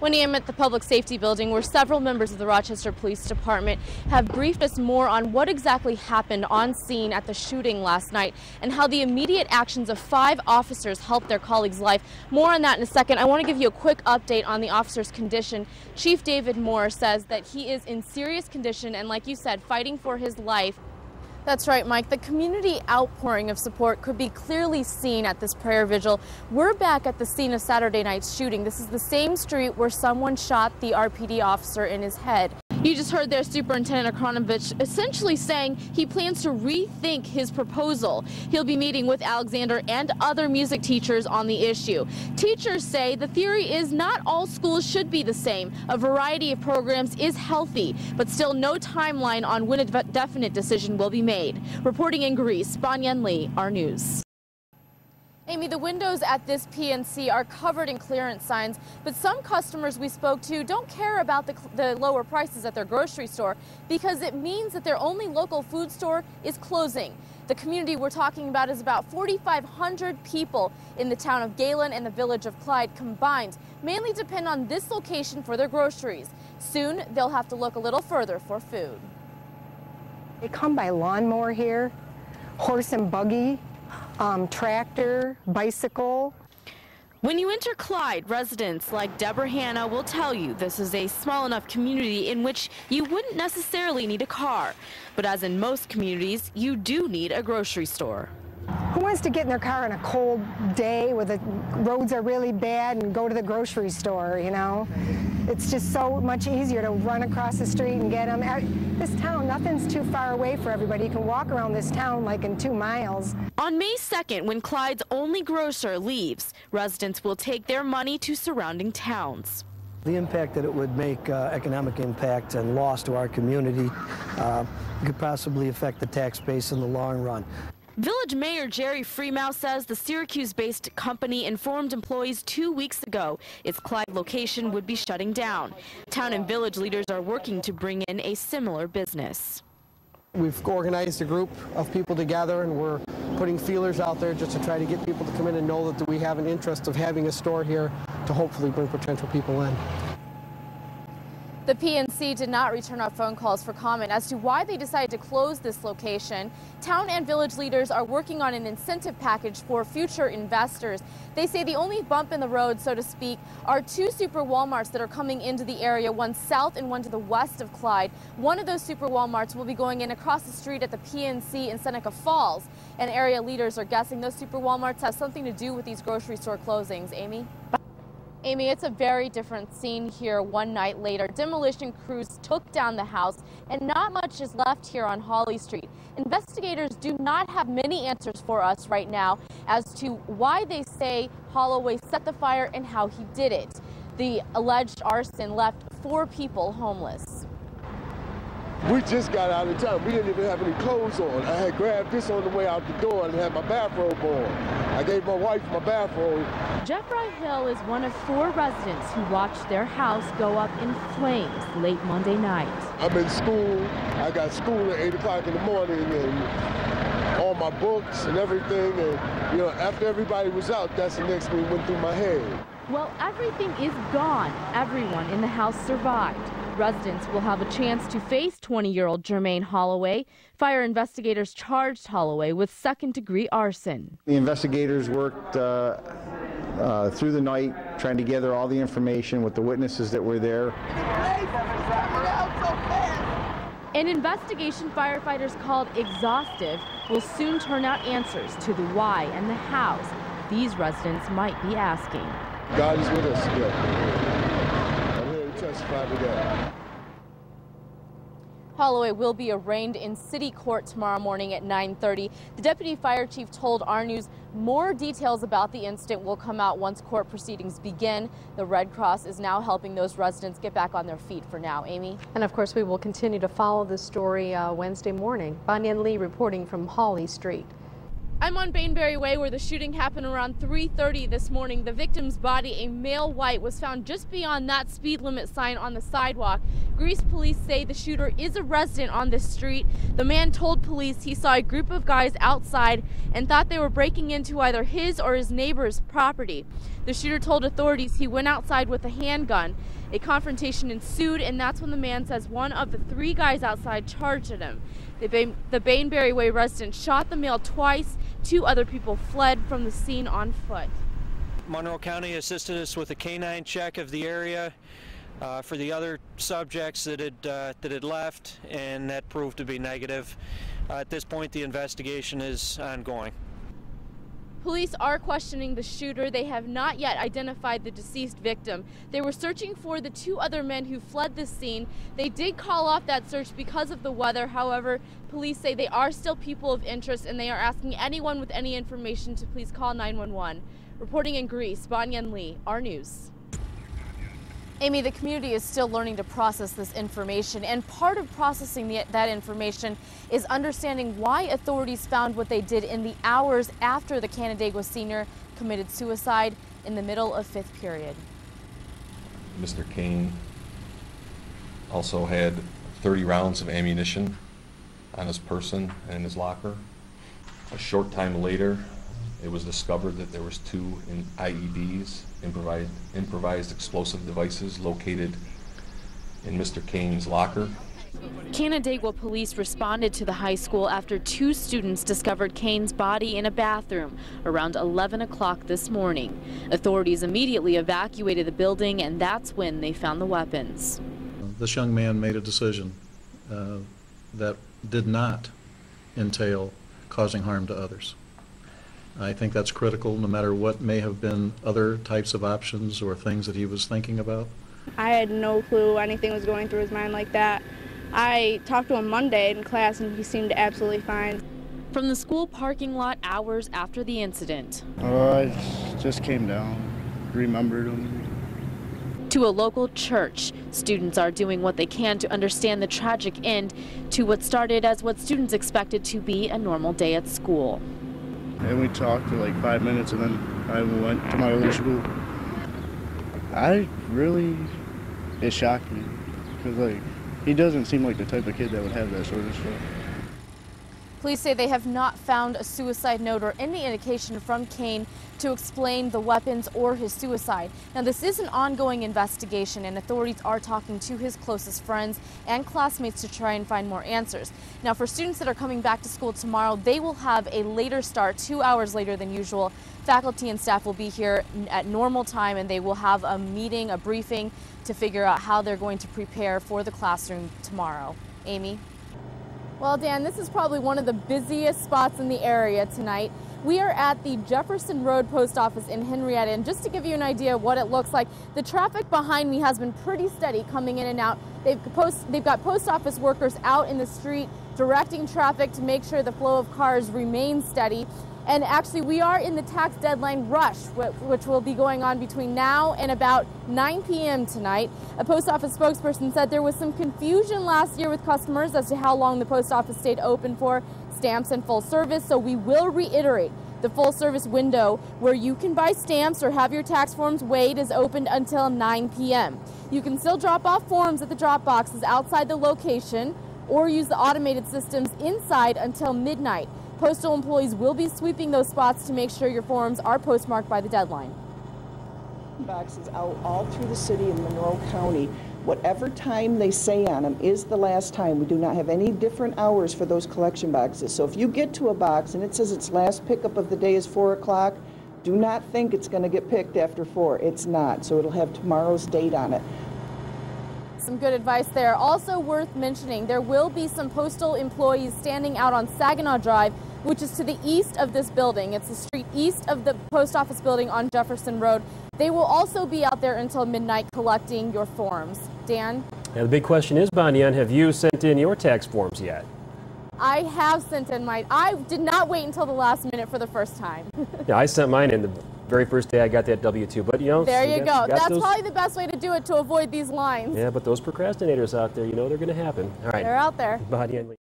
Wendy, I'm at the Public Safety Building where several members of the Rochester Police Department have briefed us more on what exactly happened on scene at the shooting last night and how the immediate actions of five officers helped their colleague's life. More on that in a second. I want to give you a quick update on the officer's condition. Chief David Moore says that he is in serious condition and, like you said, fighting for his life. That's right, Mike. The community outpouring of support could be clearly seen at this prayer vigil. We're back at the scene of Saturday night's shooting. This is the same street where someone shot the RPD officer in his head. You just heard there Superintendent Akranovich essentially saying he plans to rethink his proposal. He'll be meeting with Alexander and other music teachers on the issue. Teachers say the theory is not all schools should be the same. A variety of programs is healthy, but still no timeline on when a definite decision will be made. Reporting in Greece, Bonyen Lee, our news. Amy, the windows at this P&C are covered in clearance signs, but some customers we spoke to don't care about the, the, lower prices at their grocery store because it means that their only local food store is closing. The community we're talking about is about 4,500 people in the town of Galen and the village of Clyde combined, mainly depend on this location for their groceries. Soon, they'll have to look a little further for food. They come by lawnmower here, horse and buggy, um, tractor, bicycle. When you enter Clyde, residents like Deborah Hanna will tell you this is a small enough community in which you wouldn't necessarily need a car. But as in most communities, you do need a grocery store. Who wants to get in their car on a cold day where the roads are really bad and go to the grocery store, you know? It's just so much easier to run across the street and get them. This town, nothing's too far away for everybody. You can walk around this town like in two miles. On May 2nd, when Clyde's only grocer leaves, residents will take their money to surrounding towns. The impact that it would make, uh, economic impact and loss to our community, uh, could possibly affect the tax base in the long run. Village Mayor Jerry Freemau says the Syracuse-based company informed employees two weeks ago its Clyde location would be shutting down. Town and village leaders are working to bring in a similar business. We've organized a group of people together and we're putting feelers out there just to try to get people to come in and know that we have an interest of having a store here to hopefully bring potential people in. The P&C did not return our phone calls for comment as to why they decided to close this location. Town and village leaders are working on an incentive package for future investors. They say the only bump in the road, so to speak, are two super Walmarts that are coming into the area, one south and one to the west of Clyde. One of those super Walmarts will be going in across the street at the P&C in Seneca Falls. And area leaders are guessing those super Walmarts have something to do with these grocery store closings. Amy? Amy, it's a very different scene here one night later. Demolition crews took down the house and not much is left here on Holly Street. Investigators do not have many answers for us right now as to why they say Holloway set the fire and how he did it. The alleged arson left four people homeless. We just got out of town. We didn't even have any clothes on. I had grabbed this on the way out the door and had my bathrobe on. I gave my wife my bathrobe. Jeffrey Hill is one of four residents who watched their house go up in flames late Monday night. I'm in school. I got school at 8 o'clock in the morning and all my books and everything. And, you know, after everybody was out, that's the next thing went through my head. Well, everything is gone. Everyone in the house survived. Residents will have a chance to face 20-year-old Jermaine Holloway. Fire investigators charged Holloway with second-degree arson. The investigators worked uh, uh, through the night trying to gather all the information with the witnesses that were there. An investigation firefighters called exhaustive will soon turn out answers to the why and the hows these residents might be asking. God is with us. Yeah. I'm here to testify to. Holloway will be arraigned in city court tomorrow morning at 9:30. The deputy fire chief told our news more details about the incident will come out once court proceedings begin. The Red Cross is now helping those residents get back on their feet for now. Amy? And of course, we will continue to follow this story uh, Wednesday morning. Bonyen Lee reporting from Holly Street. I'm on Bainbury Way where the shooting happened around 3:30 this morning. The victim's body, a male white, was found just beyond that speed limit sign on the sidewalk. Greece police say the shooter is a resident on this street. The man told police he saw a group of guys outside and thought they were breaking into either his or his neighbor's property. The shooter told authorities he went outside with a handgun. A confrontation ensued, and that's when the man says one of the three guys outside charged at him. The, Bain the Bainbury Way resident shot the male twice. Two other people fled from the scene on foot. Monroe County assisted us with a canine check of the area uh, for the other subjects that had uh, that had left, and that proved to be negative. Uh, at this point, the investigation is ongoing. Police are questioning the shooter. They have not yet identified the deceased victim. They were searching for the two other men who fled the scene. They did call off that search because of the weather. However, police say they are still people of interest and they are asking anyone with any information to please call 911. Reporting in Greece, Bonyen Lee, our news. Amy, the community is still learning to process this information, and part of processing the, that information is understanding why authorities found what they did in the hours after the Canandaigua senior committed suicide in the middle of fifth period. Mr. Kane also had 30 rounds of ammunition on his person and in his locker. A short time later, it was discovered that there was two IEDs, improvised, improvised explosive devices, located in Mr. Kane's locker. Canandaigua police responded to the high school after two students discovered Kane's body in a bathroom around 11 o'clock this morning. Authorities immediately evacuated the building, and that's when they found the weapons. This young man made a decision uh, that did not entail causing harm to others. I think that's critical, no matter what may have been other types of options or things that he was thinking about. I had no clue anything was going through his mind like that. I talked to him Monday in class, and he seemed absolutely fine. From the school parking lot hours after the incident. Uh, oh, I just came down, remembered him. To a local church, students are doing what they can to understand the tragic end to what started as what students expected to be a normal day at school. And we talked for like five minutes, and then I went to my other school. I really, it shocked me because like he doesn't seem like the type of kid that would have that sort of stuff. Police say they have not found a suicide note or any indication from Kane to explain the weapons or his suicide. Now, this is an ongoing investigation, and authorities are talking to his closest friends and classmates to try and find more answers. Now, for students that are coming back to school tomorrow, they will have a later start, two hours later than usual. Faculty and staff will be here at normal time, and they will have a meeting, a briefing to figure out how they're going to prepare for the classroom tomorrow. Amy? Well, Dan, this is probably one of the busiest spots in the area tonight. We are at the Jefferson Road Post Office in Henrietta, and just to give you an idea of what it looks like, the traffic behind me has been pretty steady coming in and out. They've, post, they've got post office workers out in the street directing traffic to make sure the flow of cars remains steady. And actually, we are in the tax deadline rush, which will be going on between now and about 9 p.m. tonight. A post office spokesperson said there was some confusion last year with customers as to how long the post office stayed open for stamps and full service. So we will reiterate the full service window where you can buy stamps or have your tax forms weighed is opened until 9 p.m. You can still drop off forms at the drop boxes outside the location or use the automated systems inside until midnight. Postal employees will be sweeping those spots to make sure your forms are postmarked by the deadline. Boxes out all through the city in Monroe County. Whatever time they say on them is the last time. We do not have any different hours for those collection boxes. So if you get to a box and it says its last pickup of the day is 4 o'clock, do not think it's going to get picked after 4. It's not. So it'll have tomorrow's date on it. Some good advice there. Also worth mentioning, there will be some postal employees standing out on Saginaw Drive which is to the east of this building. It's the street east of the post office building on Jefferson Road. They will also be out there until midnight collecting your forms. Dan? Now the big question is, Bonyen, have you sent in your tax forms yet? I have sent in my, I did not wait until the last minute for the first time. yeah, I sent mine in the very first day I got that W-2, but you know. There you, go. That's those... probably the best way to do it to avoid these lines. Yeah, but those procrastinators out there, you know they're going to happen. All right. They're out there. Bonyen